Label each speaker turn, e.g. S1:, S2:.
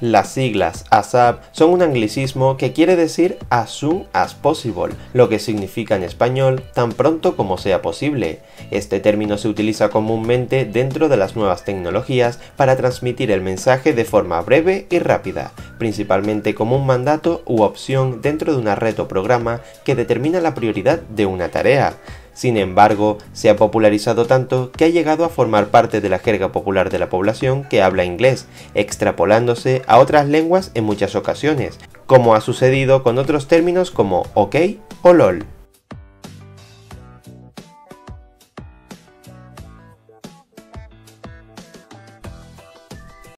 S1: Las siglas ASAP son un anglicismo que quiere decir as soon as possible, lo que significa en español tan pronto como sea posible. Este término se utiliza comúnmente dentro de las nuevas tecnologías para transmitir el mensaje de forma breve y rápida, principalmente como un mandato u opción dentro de una red o programa que determina la prioridad de una tarea. Sin embargo, se ha popularizado tanto que ha llegado a formar parte de la jerga popular de la población que habla inglés, extrapolándose a otras lenguas en muchas ocasiones, como ha sucedido con otros términos como OK o LOL.